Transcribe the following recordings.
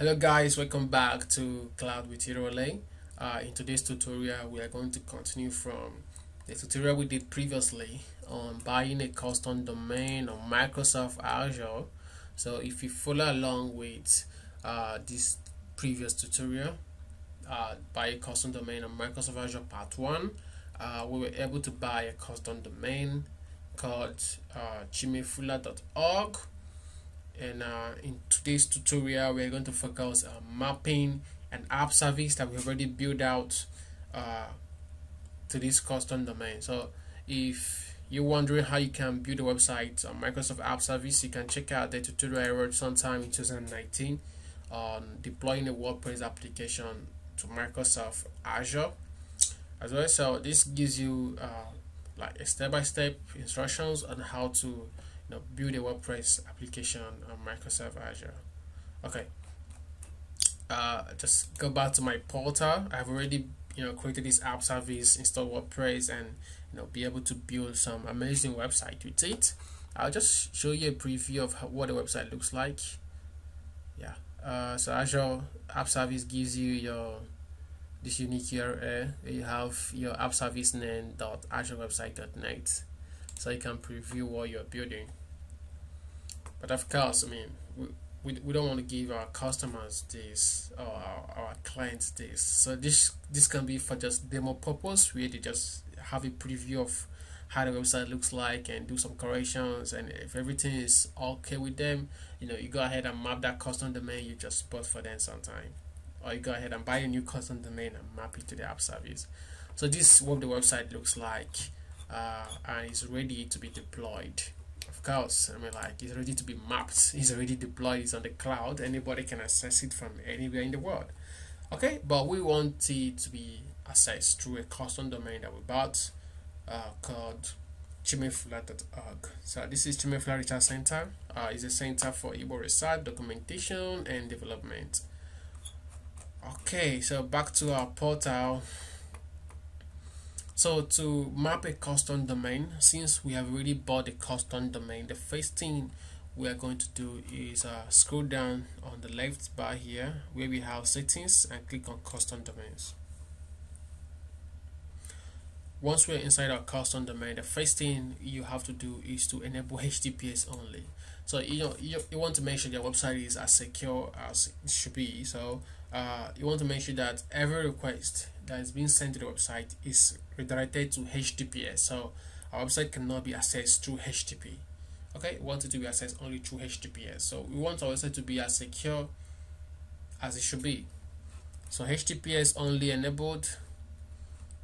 Hello guys, welcome back to Cloud with Iroleh. Uh, in today's tutorial, we are going to continue from the tutorial we did previously on buying a custom domain on Microsoft Azure. So if you follow along with uh, this previous tutorial, uh, buy a custom domain on Microsoft Azure Part 1, uh, we were able to buy a custom domain called uh, and uh, in today's tutorial we're going to focus on mapping an app service that we've already built out uh, to this custom domain. So if you're wondering how you can build a website on Microsoft App Service you can check out the tutorial I wrote sometime in 2019 on deploying a WordPress application to Microsoft Azure. As well so this gives you uh, like a step-by-step -step instructions on how to know, build a WordPress application on Microsoft Azure. Okay. Uh, just go back to my portal. I've already you know created this app service, installed WordPress, and you know be able to build some amazing website with it. I'll just show you a preview of how, what the website looks like. Yeah. Uh, so Azure App Service gives you your this unique URL. You have your app service name dot azure website dot net, so you can preview what you're building. But of course, I mean, we, we, we don't want to give our customers this or our, our clients this. So this this can be for just demo purpose, where they just have a preview of how the website looks like and do some corrections. And if everything is okay with them, you know, you go ahead and map that custom domain you just bought for them sometime, or you go ahead and buy a new custom domain and map it to the app service. So this is what the website looks like, uh, and is ready to be deployed of course. I mean like it's ready to be mapped. It's already deployed. It's on the cloud. Anybody can access it from anywhere in the world. Okay? But we want it to be accessed through a custom domain that we bought uh, called chimefula.org so this is chimefula research center. Uh, it's a center for Igbo research documentation and development. Okay so back to our portal so to map a custom domain, since we have already bought a custom domain, the first thing we are going to do is uh, scroll down on the left bar here where we have settings and click on custom domains. Once we're inside our custom domain, the first thing you have to do is to enable HTTPS only. So you know you, you want to make sure your website is as secure as it should be. So uh, you want to make sure that every request that is being sent to the website is redirected to HTTPS. So our website cannot be accessed through HTTP. Okay, we want it to be accessed only through HTTPS. So we want our website to be as secure as it should be. So HTTPS only enabled.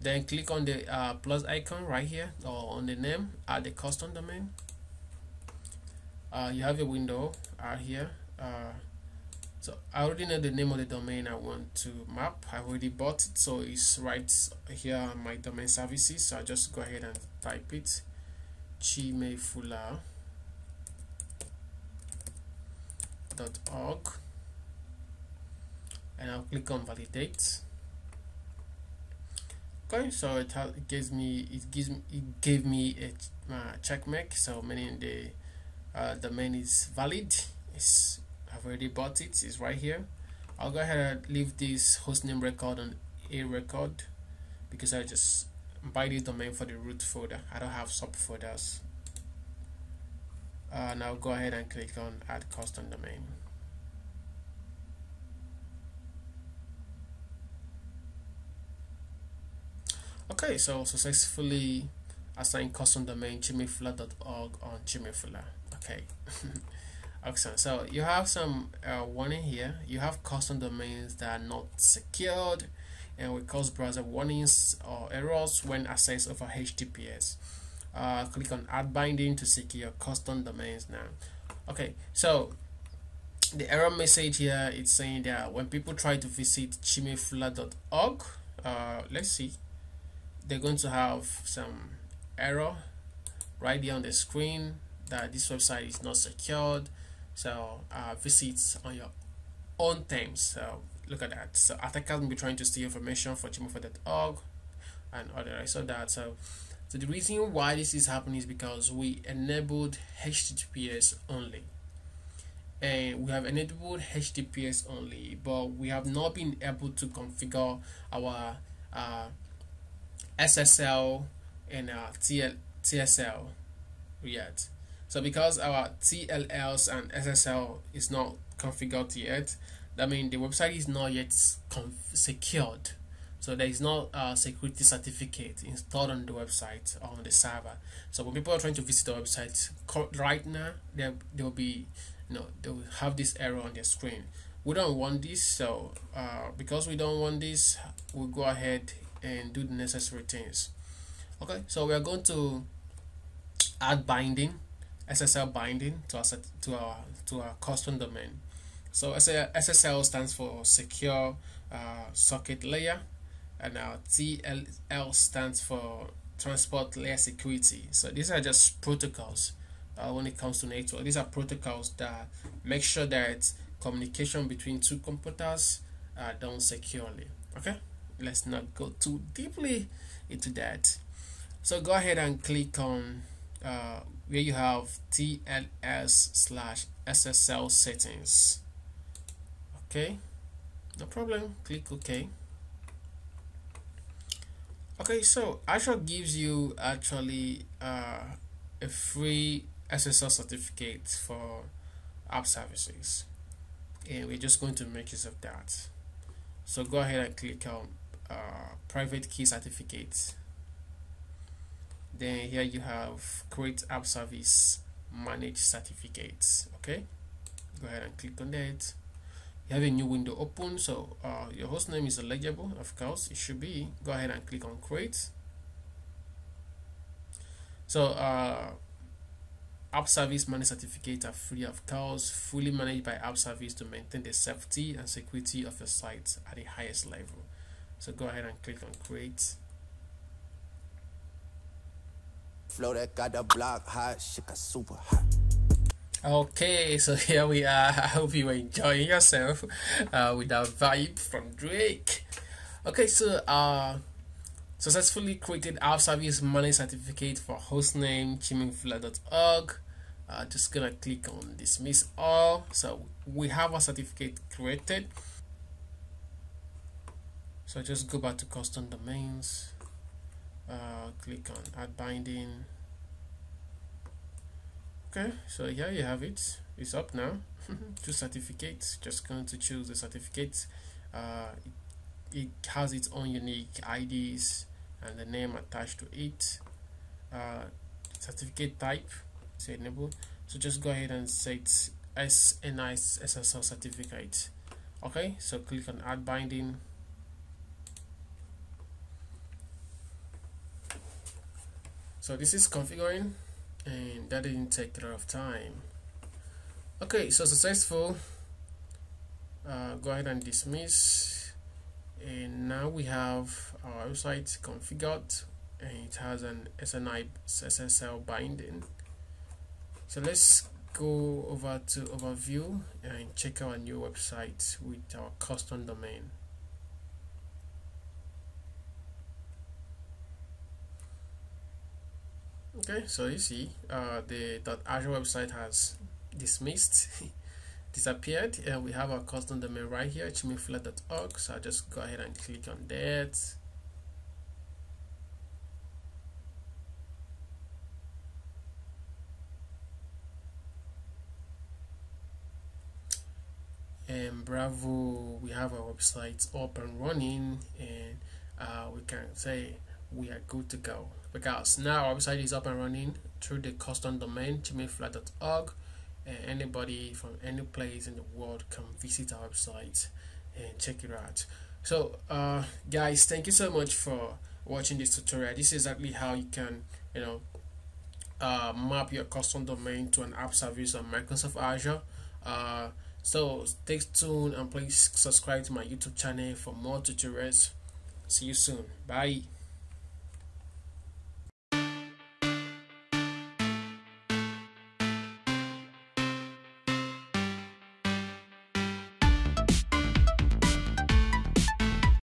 Then click on the uh, plus icon right here or on the name, add the custom domain. Uh, you have a window right here. Uh, so I already know the name of the domain I want to map. I already bought it so it's right here on my domain services. So I'll just go ahead and type it. chimefula.org and I'll click on validate. Okay so it, it gives me it gives me it gave me a uh, check mark so meaning the uh, domain is valid. It's I've already bought it it's right here. I'll go ahead and leave this hostname record on a record because I just buy the domain for the root folder. I don't have subfolders. Uh, now go ahead and click on add custom domain. Okay so successfully assigned custom domain chimefula.org on chimefula okay excellent so you have some uh, warning here. You have custom domains that are not secured and will cause browser warnings or errors when accessed over https uh, click on add binding to secure custom domains now. Okay so the error message here it's saying that when people try to visit chimefula.org uh, let's see they're going to have some error right there on the screen that this website is not secured so uh, visits on your own terms. So look at that. So attackers will be trying to steal information for chimefula.org and other so that so so the reason why this is happening is because we enabled https only. And we have enabled HTTPS only but we have not been able to configure our uh, SSL and uh, TL, TSL yet so because our TLS and SSL is not configured yet that means the website is not yet secured. So there is no uh, security certificate installed on the website or on the server. So when people are trying to visit the website right now they, they will be you know they will have this error on their screen. We don't want this so uh, because we don't want this we'll go ahead and do the necessary things. Okay so we are going to add binding SSL binding to our to our to our custom domain so SSL stands for secure uh, socket layer and our TLS stands for transport layer security so these are just protocols uh, when it comes to network. These are protocols that make sure that communication between two computers are done securely. Okay, let's not go too deeply into that. So go ahead and click on uh, where you have TLS slash SSL settings. Okay, no problem. Click OK. Okay, so Azure gives you actually uh, a free SSL certificate for app services and we're just going to make use of that so go ahead and click on uh, private key certificate then here you have create app service manage certificates okay go ahead and click on that you have a new window open so uh, your host name is eligible of course it should be go ahead and click on create so uh, App Service Managed Certificates are free of course fully managed by App Service to maintain the safety and security of your site at the highest level. So go ahead and click on Create. Flow that got the block hot, shit got super hot. Okay, so here we are. I hope you enjoying yourself uh, with that vibe from Drake. Okay, so uh, Successfully created app service money certificate for hostname chimefula.org. Uh, just gonna click on dismiss all. So we have a certificate created. So just go back to custom domains. Uh, click on add binding. Okay, so here you have it. It's up now. Two certificates. Just going to choose the certificate. Uh, it has its own unique IDs and the name attached to it uh, certificate type say enable so just go ahead and set SNI SSL certificate okay so click on add binding so this is configuring and that didn't take a lot of time. Okay so successful. Uh, go ahead and dismiss. And now we have our website configured and it has an SNI SSL binding. So let's go over to overview and check our new website with our custom domain okay so you see uh, the .azure website has dismissed disappeared and we have our custom domain right here chimefula.org so I'll just go ahead and click on that. And bravo we have our website up and running and uh, we can say we are good to go because now our website is up and running through the custom domain chimefula.org and anybody from any place in the world can visit our website and check it out. So uh, guys thank you so much for watching this tutorial. This is exactly how you can you know uh, map your custom domain to an app service on Microsoft Azure. Uh, so stay tuned and please subscribe to my YouTube channel for more tutorials. See you soon. Bye